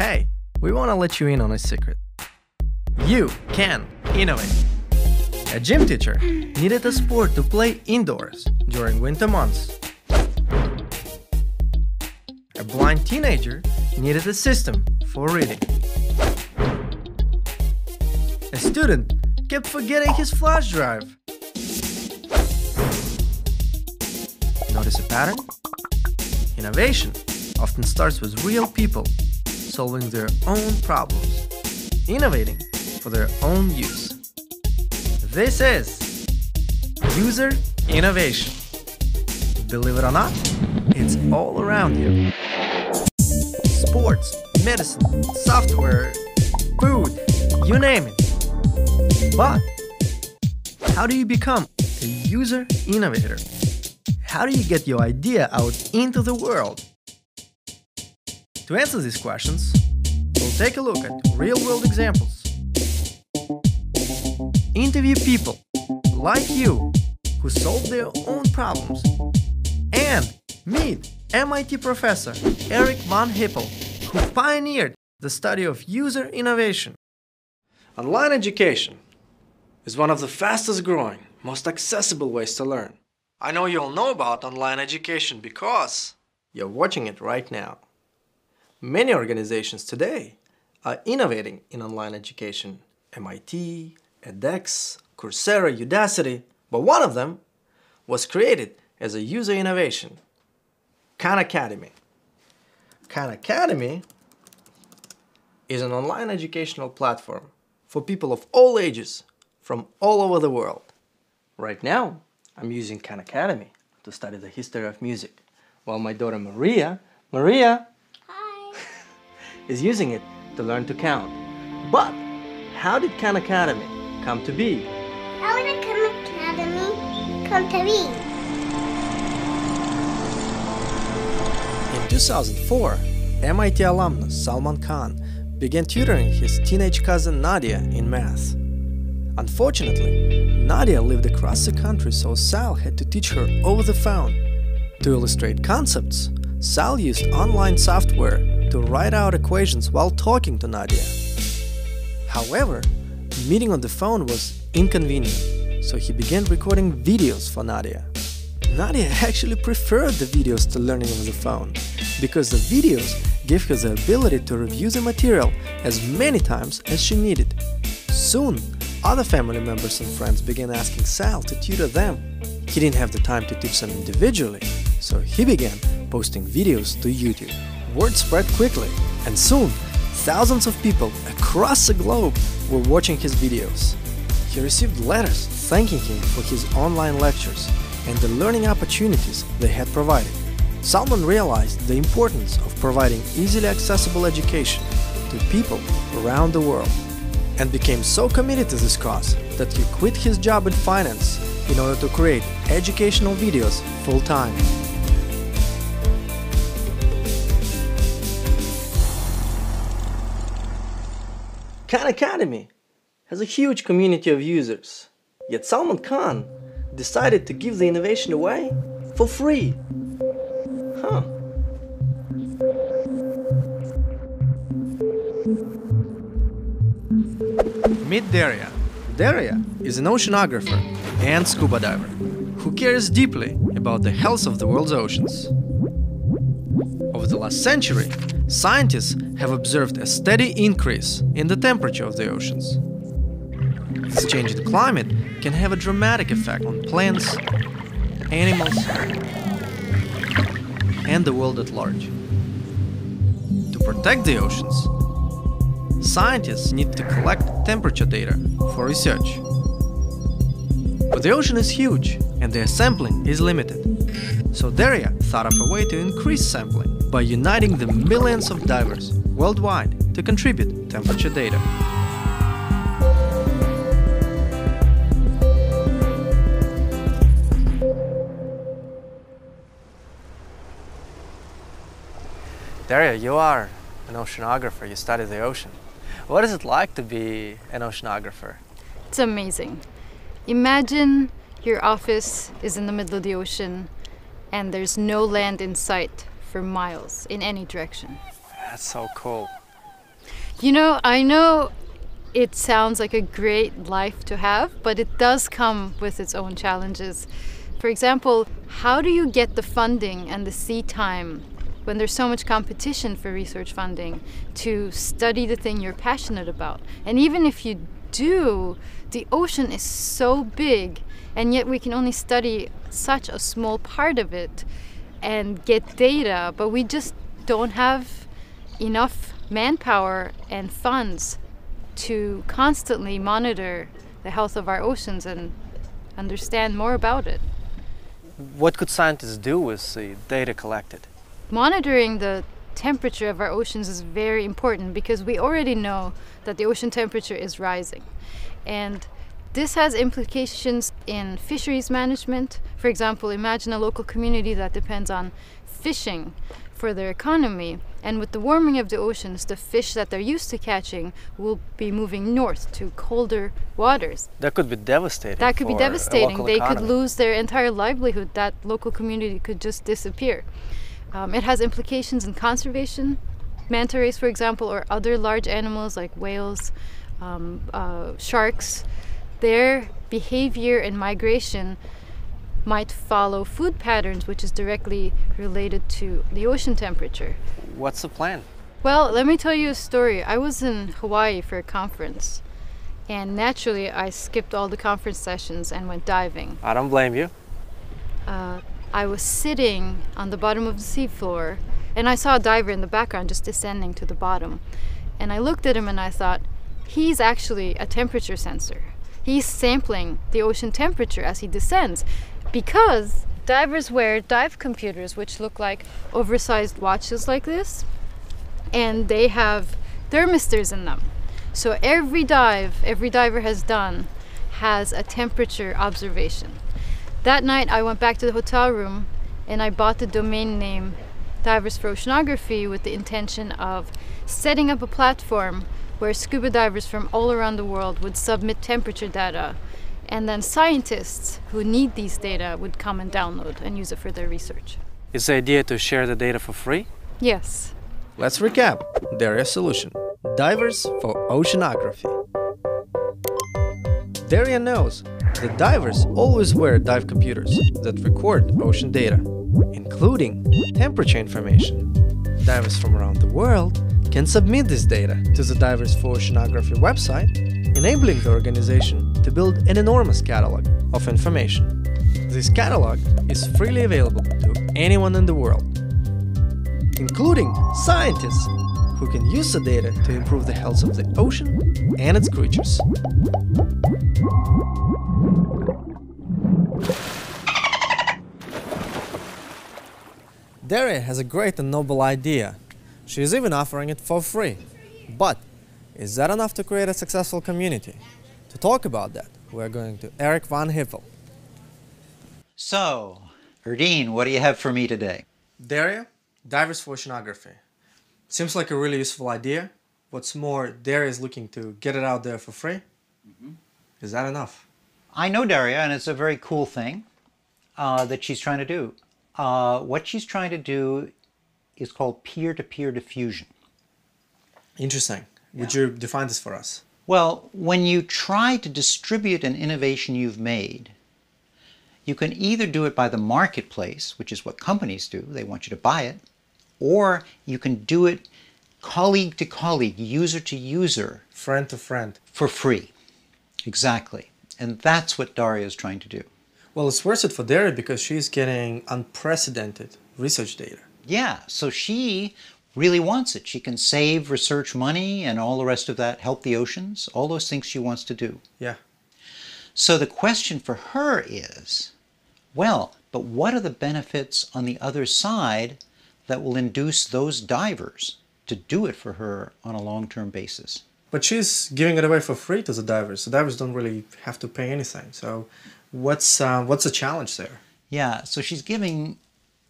Hey, we want to let you in on a secret. You can innovate. A gym teacher needed a sport to play indoors during winter months. A blind teenager needed a system for reading. A student kept forgetting his flash drive. Notice a pattern? Innovation often starts with real people solving their own problems, innovating for their own use. This is user innovation. Believe it or not, it's all around you. Sports, medicine, software, food, you name it. But how do you become a user innovator? How do you get your idea out into the world? To answer these questions, we'll take a look at real world examples. Interview people like you who solve their own problems. And meet MIT professor Eric von Hippel, who pioneered the study of user innovation. Online education is one of the fastest growing, most accessible ways to learn. I know you all know about online education because you're watching it right now. Many organizations today are innovating in online education. MIT, edX, Coursera, Udacity, but one of them was created as a user innovation. Khan Academy. Khan Academy is an online educational platform for people of all ages from all over the world. Right now, I'm using Khan Academy to study the history of music, while my daughter Maria, Maria. Is using it to learn to count. But how did Khan Academy come to be? How did Khan Academy come to be? In 2004, MIT alumnus Salman Khan began tutoring his teenage cousin Nadia in math. Unfortunately, Nadia lived across the country, so Sal had to teach her over the phone. To illustrate concepts, Sal used online software to write out equations while talking to Nadia. However, meeting on the phone was inconvenient, so he began recording videos for Nadia. Nadia actually preferred the videos to learning on the phone because the videos gave her the ability to review the material as many times as she needed. Soon, other family members and friends began asking Sal to tutor them. He didn't have the time to teach them individually, so he began posting videos to YouTube. Word spread quickly, and soon, thousands of people across the globe were watching his videos. He received letters thanking him for his online lectures and the learning opportunities they had provided. Salman realized the importance of providing easily accessible education to people around the world and became so committed to this cause that he quit his job in finance in order to create educational videos full Khan Academy has a huge community of users, yet Salman Khan decided to give the innovation away for free. Huh. Meet Derya. Derya is an oceanographer and scuba diver who cares deeply about the health of the world's oceans. Over the last century, scientists have observed a steady increase in the temperature of the oceans. This change in climate can have a dramatic effect on plants, animals, and the world at large. To protect the oceans, scientists need to collect temperature data for research. But the ocean is huge and their sampling is limited. So Derya thought of a way to increase sampling by uniting the millions of divers worldwide to contribute temperature data. Derya, you are an oceanographer. You study the ocean. What is it like to be an oceanographer? It's amazing. Imagine your office is in the middle of the ocean and there's no land in sight for miles in any direction. That's so cool. You know, I know it sounds like a great life to have, but it does come with its own challenges. For example, how do you get the funding and the seat time when there's so much competition for research funding to study the thing you're passionate about? And even if you do, the ocean is so big, and yet we can only study such a small part of it and get data, but we just don't have enough manpower and funds to constantly monitor the health of our oceans and understand more about it. What could scientists do with the data collected? Monitoring the temperature of our oceans is very important because we already know that the ocean temperature is rising. And this has implications in fisheries management. For example, imagine a local community that depends on fishing for their economy. And with the warming of the oceans, the fish that they're used to catching will be moving north to colder waters. That could be devastating. That could be devastating. They could lose their entire livelihood. That local community could just disappear. Um, it has implications in conservation. Manta rays, for example, or other large animals like whales, um, uh, sharks, their behavior and migration might follow food patterns, which is directly related to the ocean temperature. What's the plan? Well, let me tell you a story. I was in Hawaii for a conference, and naturally, I skipped all the conference sessions and went diving. I don't blame you. Uh, I was sitting on the bottom of the seafloor, and I saw a diver in the background just descending to the bottom. And I looked at him and I thought, he's actually a temperature sensor. He's sampling the ocean temperature as he descends because divers wear dive computers, which look like oversized watches like this, and they have thermistors in them. So every dive, every diver has done, has a temperature observation. That night, I went back to the hotel room and I bought the domain name Divers for Oceanography with the intention of setting up a platform where scuba divers from all around the world would submit temperature data and then scientists who need these data would come and download and use it for their research. Is the idea to share the data for free? Yes. Let's recap Derya's solution Divers for Oceanography. Derya knows that divers always wear dive computers that record ocean data, including temperature information. Divers from around the world can submit this data to the Divers for Oceanography website, enabling the organization to build an enormous catalog of information. This catalog is freely available to anyone in the world, including scientists who can use the data to improve the health of the ocean and its creatures. Derya has a great and noble idea. She is even offering it for free. But is that enough to create a successful community? To talk about that, we're going to Eric von Hippel. So, Erdine, what do you have for me today? Derya, Divers for Oceanography. Seems like a really useful idea. What's more, Derya is looking to get it out there for free. Is that enough? I know Derya, and it's a very cool thing uh, that she's trying to do. Uh, what she's trying to do is called peer to peer diffusion. Interesting. Would you define this for us? Well, when you try to distribute an innovation you've made, you can either do it by the marketplace, which is what companies do, they want you to buy it, or you can do it colleague to colleague, user to user, Friend to friend. for free. Exactly. And that's what Derya is trying to do. Well, it's worth it for Derya because she's getting unprecedented research data. Yeah, so she really wants it. She can save research money and all the rest of that, help the oceans, all those things she wants to do. Yeah. So the question for her is well, but what are the benefits on the other side that will induce those divers to do it for her on a long term basis? But she's giving it away for free to the divers. The divers don't really have to pay anything. So, what's uh, what's the challenge there? Yeah, so she's giving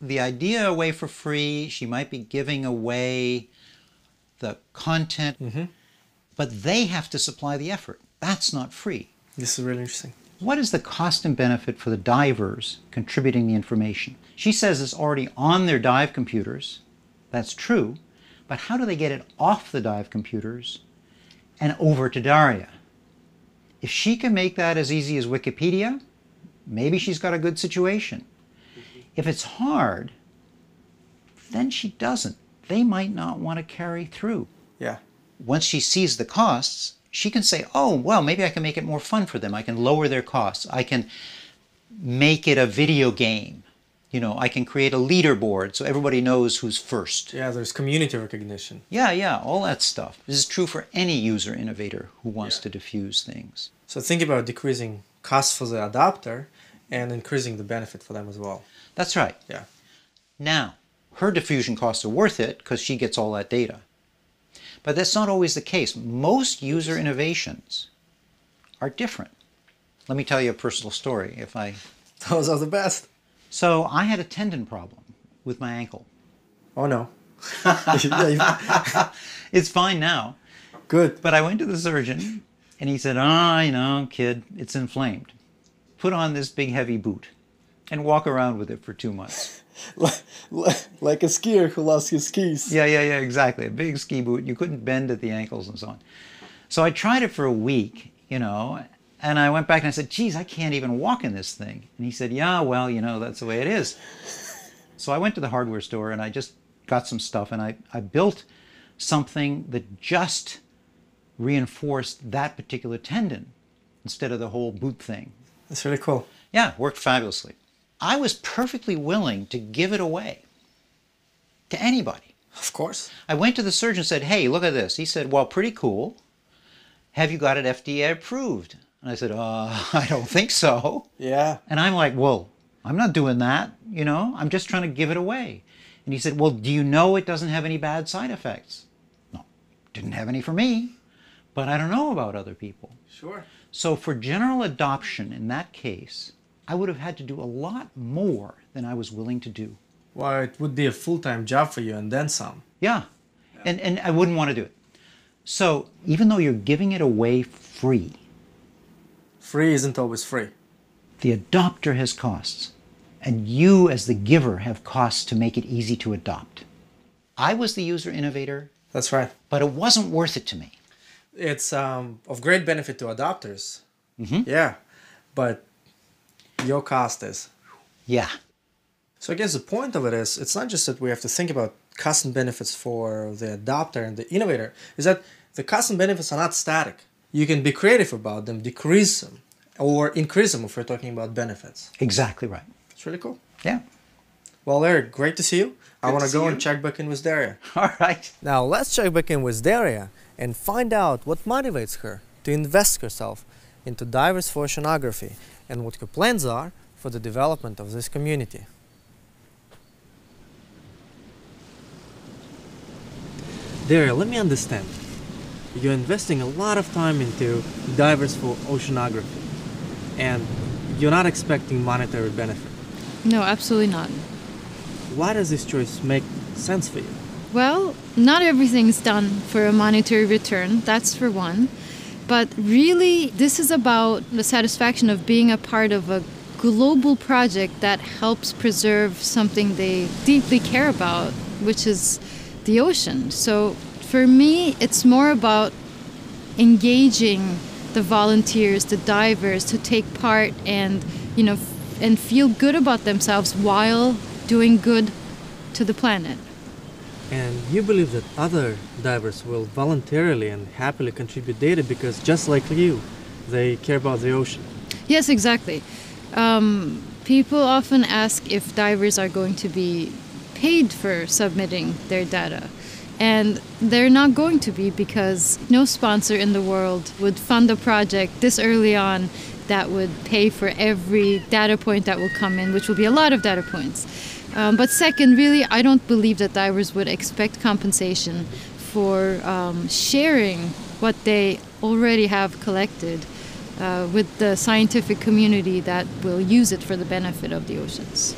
the idea away for free. She might be giving away the content, mm-hmm. but they have to supply the effort. That's not free. This is really interesting. What is the cost and benefit for the divers contributing the information? She says it's already on their dive computers. That's true. But how do they get it off the dive computers and over to Derya? If she can make that as easy as Wikipedia, maybe she's got a good situation. If it's hard, then she doesn't. They might not want to carry through. Yeah. Once she sees the costs, she can say, oh, well, maybe I can make it more fun for them. I can lower their costs. I can make it a video game. You know, I can create a leaderboard so everybody knows who's first. Yeah, there's community recognition. Yeah, yeah, all that stuff. This is true for any user innovator who wants Yeah. to diffuse things. So think about decreasing costs for the adopter and increasing the benefit for them as well. That's right. Yeah. Now, her diffusion costs are worth it because she gets all that data. But that's not always the case. Most user innovations are different. Let me tell you a personal story. If I Those are the best. so I had a tendon problem with my ankle. Oh no. It's fine now, Good. but I went to the surgeon and he said, "Ah, you know, kid, it's inflamed. Put on this big heavy boot and walk around with it for 2 months." Like, like a skier who lost his skis. Yeah, yeah, yeah, exactly. A big ski boot. You couldn't bend at the ankles and so on. So I tried it for a week, you know, and I went back and I said, geez, I can't even walk in this thing. And he said, yeah, well, you know, that's the way it is. So I went to the hardware store and I just got some stuff and I, I built something that just reinforced that particular tendon instead of the whole boot thing. That's really cool. Yeah, worked fabulously. I was perfectly willing to give it away to anybody. Of course. I went to the surgeon and said, Hey, look at this. He said, Well, pretty cool. Have you got it FDA approved? And I said, uh, I don't think so. Yeah. And I'm like, Well, I'm not doing that. You know, I'm just trying to give it away. And he said, Well, do you know it doesn't have any bad side effects? No, didn't have any for me, but I don't know about other people. Sure. So for general adoption in that case, I would have had to do a lot more than I was willing to do. Well, it would be a full-time job for you and then some. Yeah. And, and I wouldn't want to do it. So even though you're giving it away free, Free isn't always free. the adopter has costs. And you, as the giver, have costs to make it easy to adopt. I was the user innovator, That's right. but it wasn't worth it to me. It's um, of great benefit to adopters. Yeah. But your cost is. Yeah. So I guess the point of it is, it's not just that we have to think about cost and benefits for the adopter and the innovator. Is that the cost and benefits are not static. You can be creative about them, decrease them, or increase them if we're talking about benefits. Exactly right. It's really cool. Yeah. Well, Eric, great to see you. I want to go and check back in with Derya. All right. Now let's check back in with Derya and find out what motivates her to invest herself into divers for oceanography and what her plans are for the development of this community. Derya, let me understand. You're investing a lot of time into divers for oceanography and you're not expecting monetary benefit. No, absolutely not. Why does this choice make sense for you? Well, not everything's done for a monetary return, that's for one. But really, this is about the satisfaction of being a part of a global project that helps preserve something they deeply care about, which is the ocean. So for me, it's more about engaging the volunteers, the divers to take part and, you know, and feel good about themselves while doing good to the planet. And you believe that other divers will voluntarily and happily contribute data because, just like you, they care about the ocean. Yes, exactly. Um, people often ask if divers are going to be paid for submitting their data. And they're not going to be because no sponsor in the world would fund a project this early on that would pay for every data point that will come in, which will be a lot of data points. Um, but second, really, I don't believe that divers would expect compensation for um, sharing what they already have collected uh, with the scientific community that will use it for the benefit of the oceans.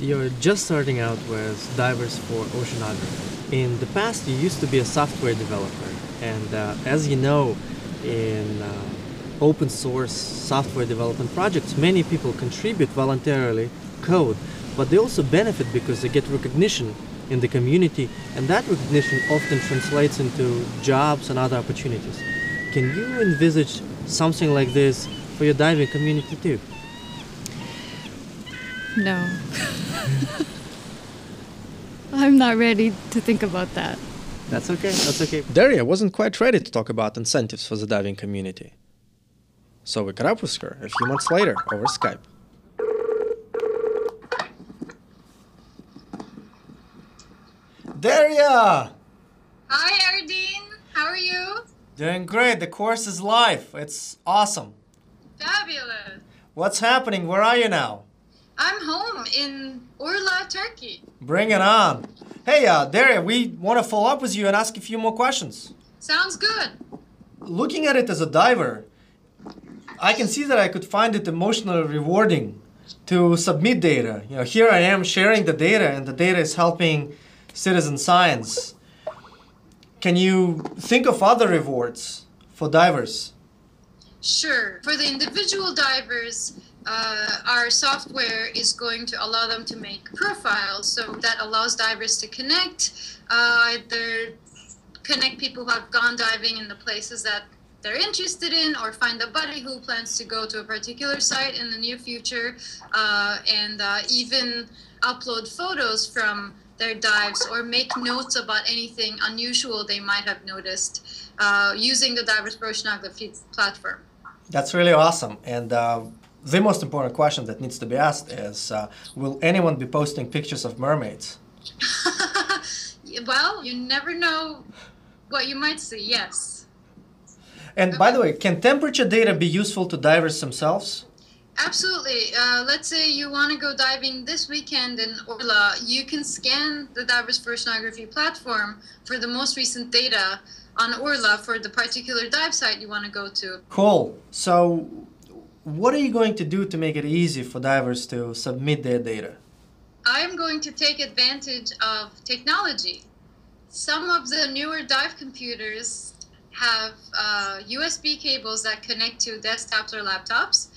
You're just starting out with divers for oceanography. In the past, you used to be a software developer, and uh, as you know, in uh, open source software development projects, many people contribute voluntarily code, but they also benefit because they get recognition in the community, and that recognition often translates into jobs and other opportunities. Can you envisage something like this for your diving community too? No. I'm not ready to think about that. That's okay, that's okay. Derya wasn't quite ready to talk about incentives for the diving community. So we caught up with her a few months later over Skype. Derya! Hi, Ardeen. How are you? Doing great. The course is live. It's awesome. Fabulous. What's happening? Where are you now? I'm home in Urla, Turkey. Bring it on. Hey, uh, Derya, we want to follow up with you and ask a few more questions. Sounds good. Looking at it as a diver, I can see that I could find it emotionally rewarding to submit data. You know, here I am sharing the data, and the data is helping citizen science. Can you think of other rewards for divers? Sure. For the individual divers, uh, our software is going to allow them to make profiles. So that allows divers to connect, uh, either connect people who have gone diving in the places that they're interested in or find a buddy who plans to go to a particular site in the near future uh, and uh, even upload photos from their dives or make notes about anything unusual they might have noticed uh, using the Divers Oceanography platform. That's really awesome. And uh, the most important question that needs to be asked is uh, Will anyone be posting pictures of mermaids? well, you never know what you might see, yes. And by the way, can temperature data be useful to divers themselves? Absolutely. Uh, let's say you want to go diving this weekend in Urla. You can scan the Divers Pro Oceanography platform for the most recent data on Urla for the particular dive site you want to go to. Cool. So, what are you going to do to make it easy for divers to submit their data? I'm going to take advantage of technology. Some of the newer dive computers have uh, USB cables that connect to desktops or laptops.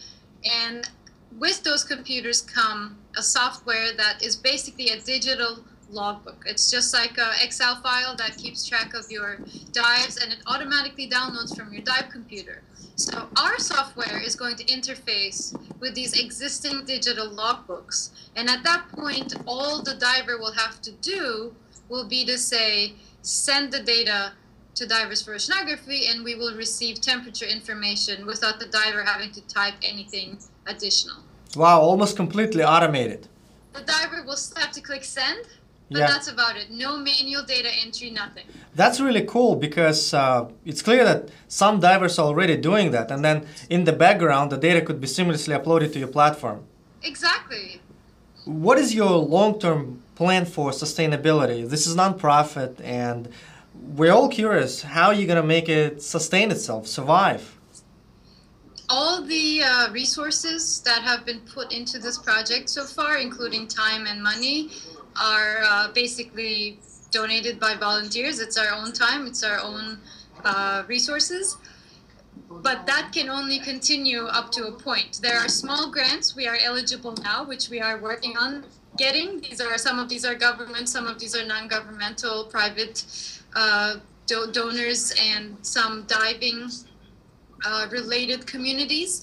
And with those computers come a software that is basically a digital logbook. It's just like an Excel file that keeps track of your dives and it automatically downloads from your dive computer. So our software is going to interface with these existing digital logbooks. And at that point, all the diver will have to do will be to say, send the data to divers for oceanography and we will receive temperature information without the diver having to type anything additional. Wow, almost completely automated. The diver will still have to click send, but Yeah. that's about it. No manual data entry, nothing. That's really cool because uh, it's clear that some divers are already doing that, and then in the background, the data could be seamlessly uploaded to your platform. Exactly. What is your long-term plan for sustainability? This is nonprofit, and we're all curious how are you're gonna make it sustain itself, survive. All the uh, resources that have been put into this project so far, including time and money, are uh, basically donated by volunteers. It's our own time, it's our own uh, resources. But that can only continue up to a point. There are small grants we are eligible now, which we are working on getting. These are some of these are government, some of these are non-governmental, private uh, do- donors, and some diving uh, related communities.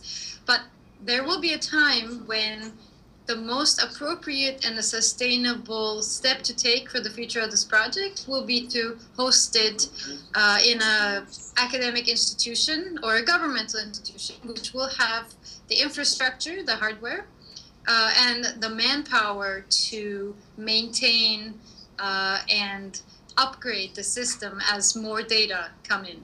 But there will be a time when the most appropriate and a sustainable step to take for the future of this project will be to host it uh, in a academic institution or a governmental institution, which will have the infrastructure, the hardware, uh, and the manpower to maintain uh, and upgrade the system as more data come in.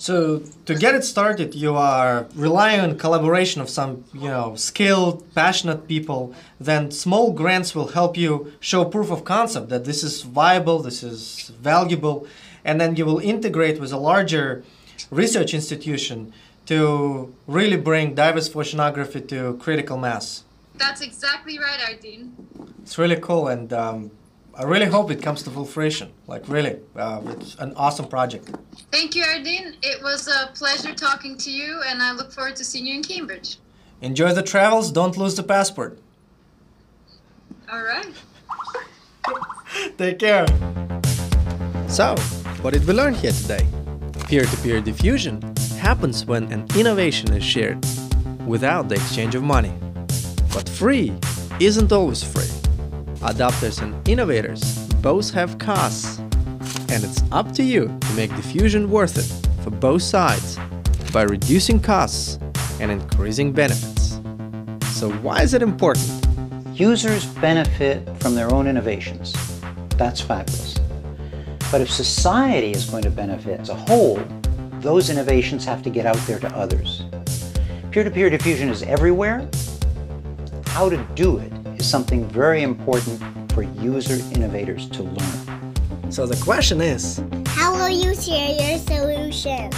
So to get it started, you are relying on collaboration of some, you know, skilled, passionate people. Then small grants will help you show proof of concept that this is viable, this is valuable, and then you will integrate with a larger research institution to really bring divers for oceanography to critical mass. That's exactly right, Ardeen. It's really cool, and um, I really hope it comes to full fruition. Like really, uh, it's an awesome project. Thank you, Ardeen. It was a pleasure talking to you, and I look forward to seeing you in Cambridge. Enjoy the travels. Don't lose the passport. All right. Take care. So, what did we learn here today? Peer to peer diffusion happens when an innovation is shared without the exchange of money. But free isn't always free. Adopters and innovators both have costs, and it's up to you to make diffusion worth it for both sides by reducing costs and increasing benefits. So, why is it important? Users benefit from their own innovations. That's fabulous. But if society is going to benefit as a whole, those innovations have to get out there to others. Peer to peer diffusion is everywhere. How to do it is something very important for user innovators to learn. So, the question is How will you share your solution?